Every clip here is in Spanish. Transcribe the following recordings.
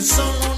y es solo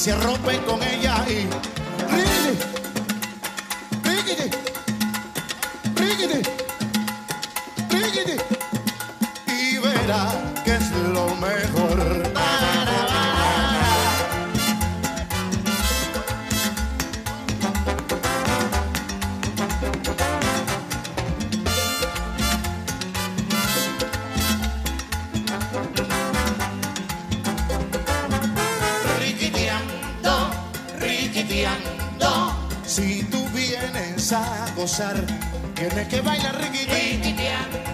se rompe con ella y rígide, rígide, rígide, y verá que es lo mejor. Gozar, tienes que bailar riquití.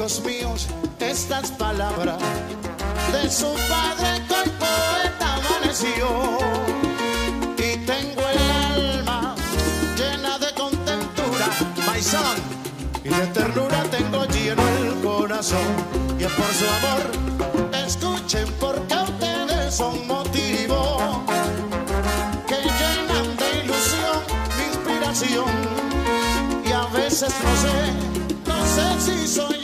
hijos míos, estas palabras de su padre que el poeta amaneció. Y tengo el alma llena de contentura, paisón, y de ternura tengo lleno el corazón. Y es por su amor, escuchen porque ustedes son motivo que llenan de ilusión mi inspiración. Y a veces no sé, no sé si soy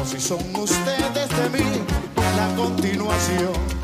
o si son ustedes de mí, la continuación.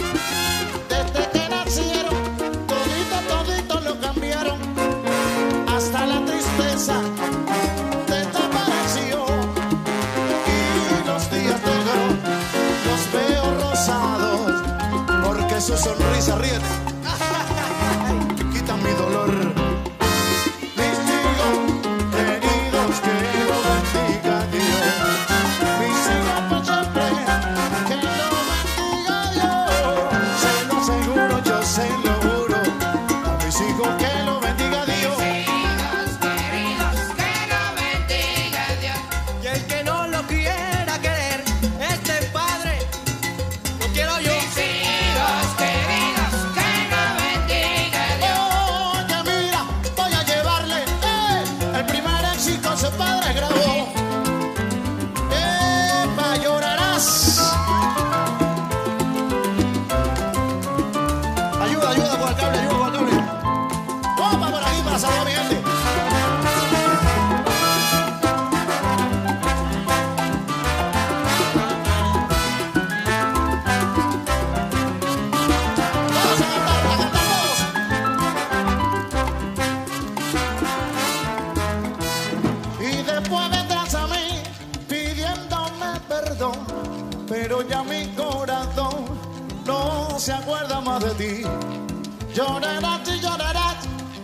Llorarás y llorarás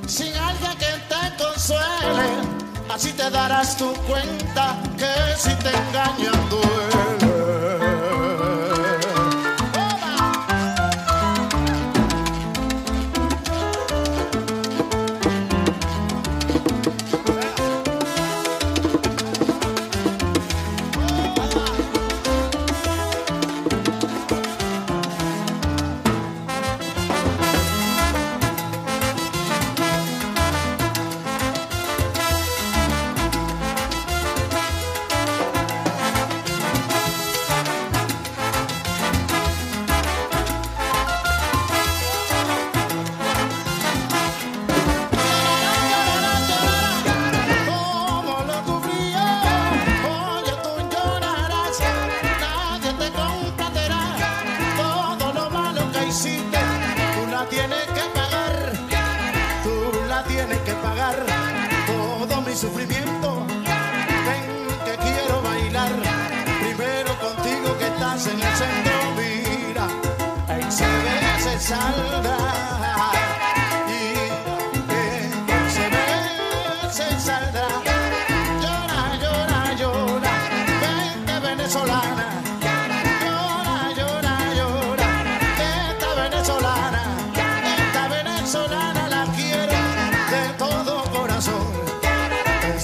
sin alguien que te consuele. Así te darás tu cuenta que si te engañan tú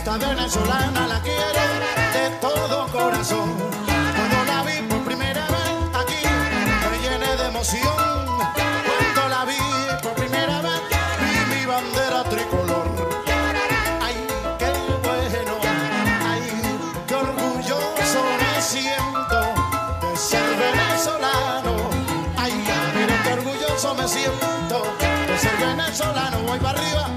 Esta venezolana la quiero de todo corazón. Cuando la vi por primera vez aquí, me llené de emoción. Cuando la vi por primera vez, vi mi bandera tricolor. Ay, qué bueno, ay, qué orgulloso me siento de ser venezolano. Ay, mira qué orgulloso me siento de ser venezolano. Voy para arriba,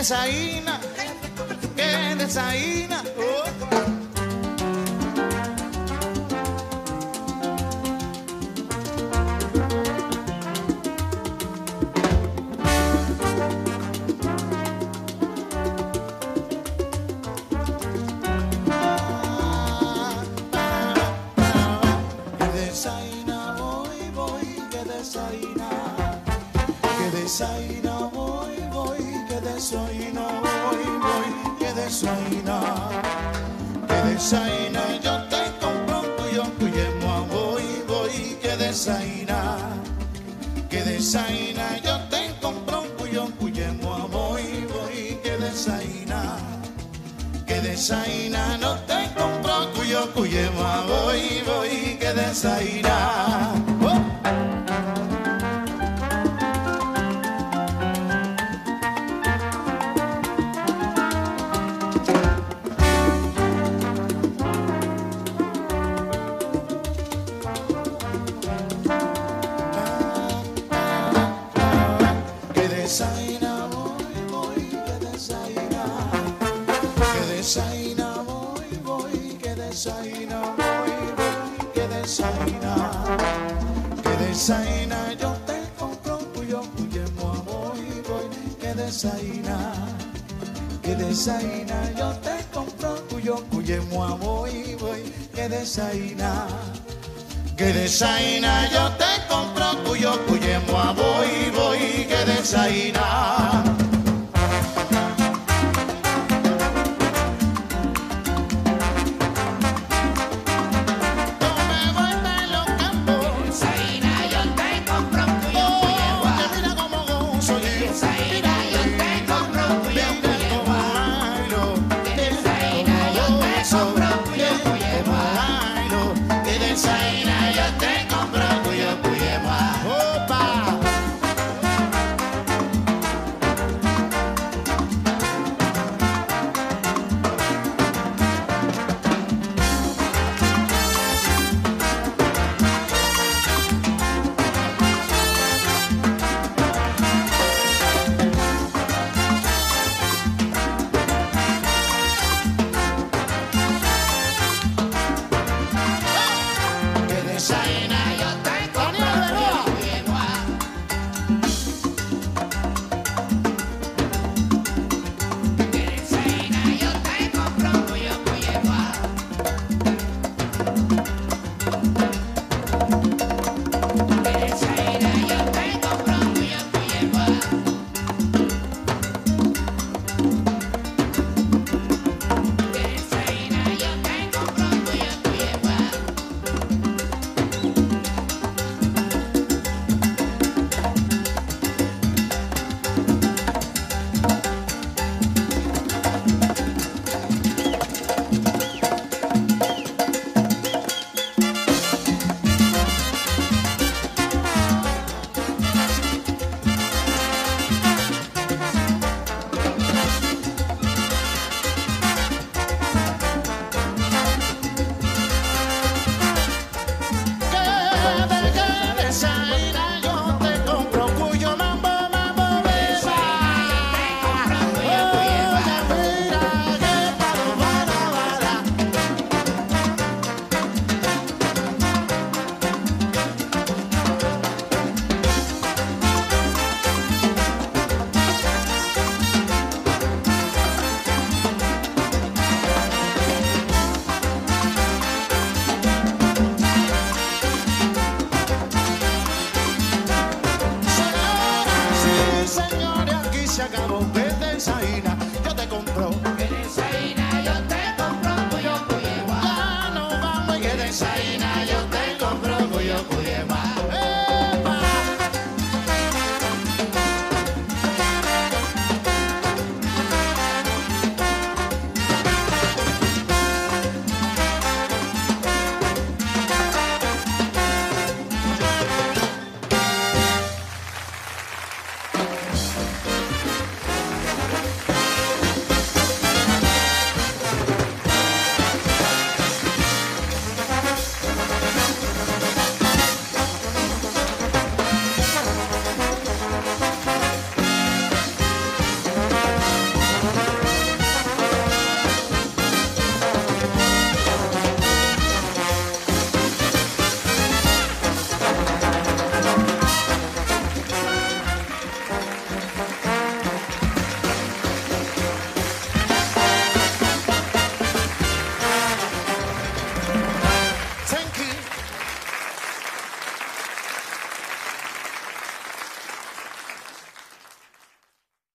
Que desaína, que desaína. Cuyemo voy, voy, que desaina. Que desaina yo te compro un tuyo, cuyemo voy, voy, que desaina que desaina no te compro cuyo cuyema voy voy que desaina desaina, yo te compro tuyo, cuyemo a voy, voy, que desaina. Que desaina, yo te compro tuyo, cuyemo a voy, voy, que desaina.